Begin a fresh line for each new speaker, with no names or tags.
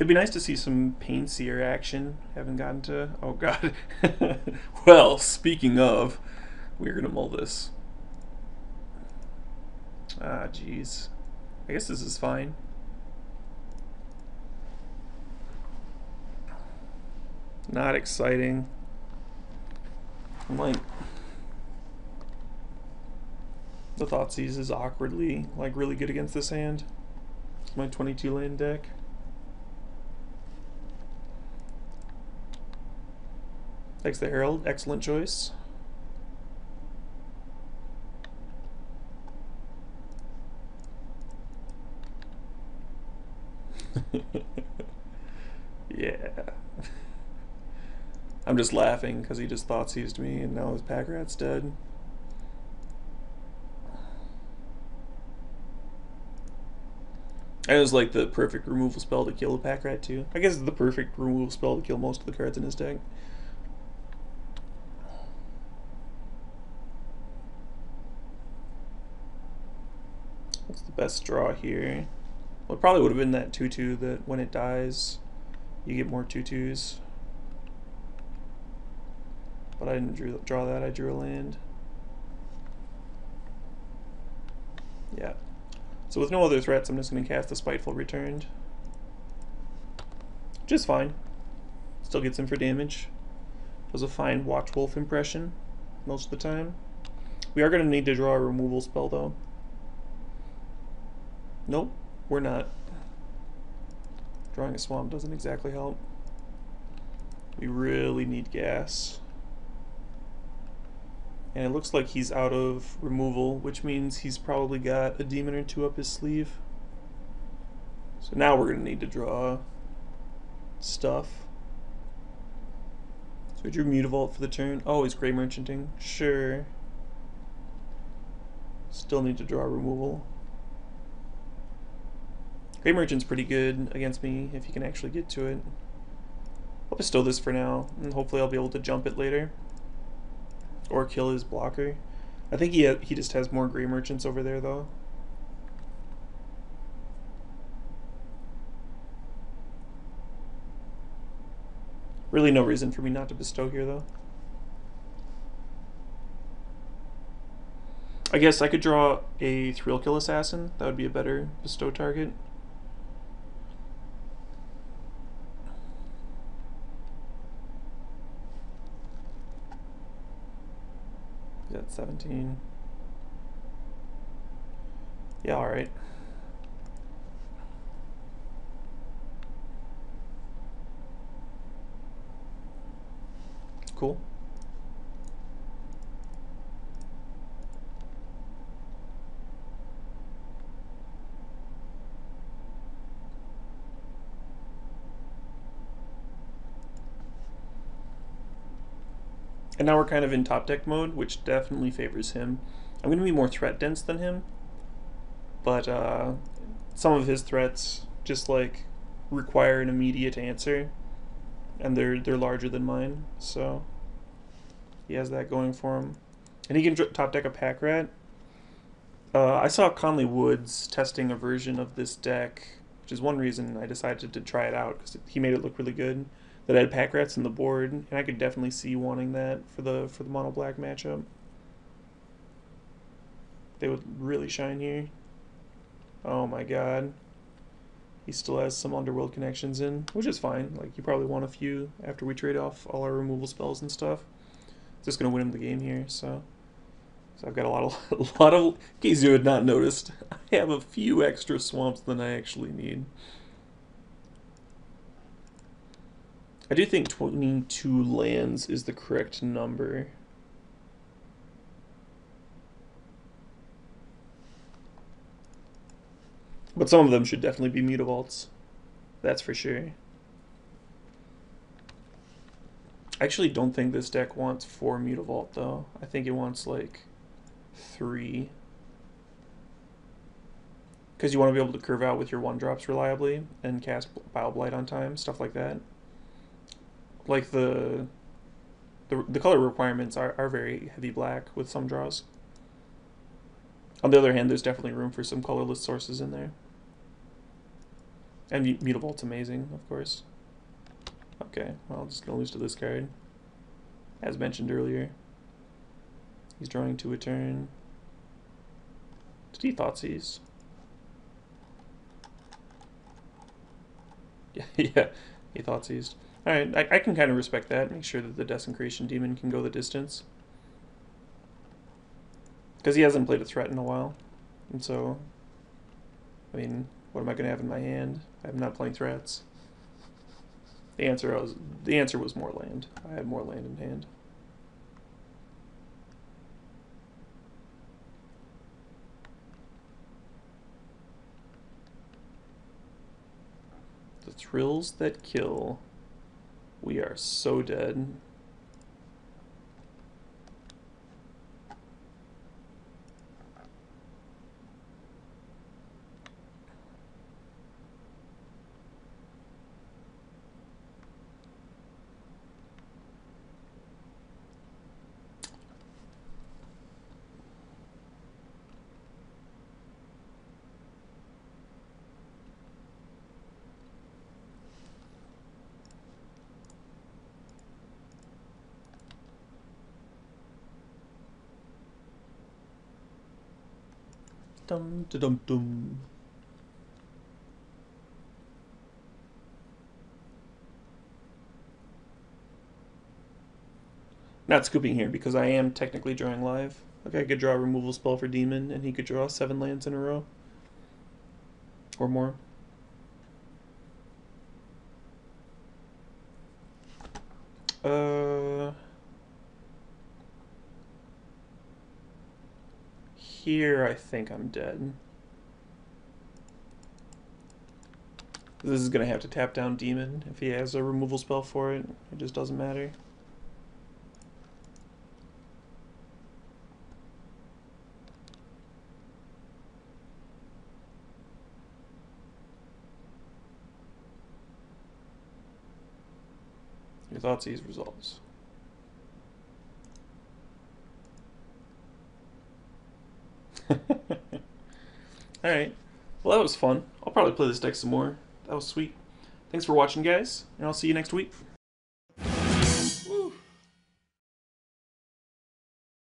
It'd be nice to see some Pain Seer action. Haven't gotten to. Oh god. well, speaking of, we're gonna mull this. Ah, jeez. I guess this is fine. Not exciting. I'm like the Thoughtseize is awkwardly like really good against this hand. It's my 22 land deck. Thanks the Herald, excellent choice. yeah. I'm just laughing because he just thought seized me and now his pack rat's dead. It was like the perfect removal spell to kill a pack rat too. I guess it's the perfect removal spell to kill most of the cards in his deck. What's the best draw here? Well, it probably would have been that 2-2 that when it dies, you get more 2-2s. But I didn't drew, draw that, I drew a land. Yeah. So with no other threats, I'm just going to cast the Spiteful Returned. Is fine. Still gets him for damage. Was a fine Watch Wolf impression most of the time. We are going to need to draw a removal spell though. Nope, we're not. Drawing a swamp doesn't exactly help. We really need gas. And it looks like he's out of removal, which means he's probably got a demon or two up his sleeve. So now we're going to need to draw stuff. So we drew Mutavault for the turn. Oh, he's Grey Merchanting. Sure. Still need to draw removal. Grey Merchant's pretty good against me if you can actually get to it. I'll bestow this for now, and hopefully I'll be able to jump it later. Or kill his blocker. I think he, uh, he just has more Grey Merchants over there, though. Really no reason for me not to bestow here, though. I guess I could draw a Thrill-Kill Assassin. That would be a better bestow target. That's 17. Yeah, alright. Cool. And now we're kind of in top deck mode, which definitely favors him. I'm going to be more threat dense than him, but uh, some of his threats just like require an immediate answer, and they're they're larger than mine, so he has that going for him. And he can top deck a pack rat. Uh, I saw Conley Woods testing a version of this deck, which is one reason I decided to try it out because he made it look really good that had pack rats in the board, and I could definitely see wanting that for the for the mono black matchup. They would really shine here. Oh my god. He still has some underworld connections in, which is fine. Like you probably want a few after we trade off all our removal spells and stuff. It's just gonna win him the game here, so. So I've got a lot of a lot of. In case you had not noticed, I have a few extra swamps than I actually need. I do think 22 lands is the correct number. But some of them should definitely be Mutavaults. That's for sure. I actually don't think this deck wants four Mutavault though. I think it wants like three. Because you want to be able to curve out with your one drops reliably and cast Bile Blight on time, stuff like that like the the, the color requirements are, are very heavy black with some draws. On the other hand, there's definitely room for some colorless sources in there. And Mu- Mutavault's amazing, of course. Okay, well, just gonna lose to this card. As mentioned earlier. He's drawing to a turn. Did he Thoughtseize? Yeah, yeah, he Thoughtseized. Alright, I, I can kind of respect that. Make sure that the Desecration Demon can go the distance. Because he hasn't played a threat in a while. And so, I mean, what am I going to have in my hand? I'm not playing threats. The answer was the answer was more land. I had more land in hand. The thrills that kill. We are so dead. Dum da dum dum. Not scooping here because I am technically drawing live. Like I could draw a removal spell for demon and he could draw seven lands in a row. Or more. Uh here I think I'm dead. This is gonna have to tap down demon if he has a removal spell for it. It just doesn't matter. Your Thoughtseize resolves. Alright. Well, that was fun. I'll probably play this deck some more. That was sweet. Thanks for watching, guys, and I'll see you next week.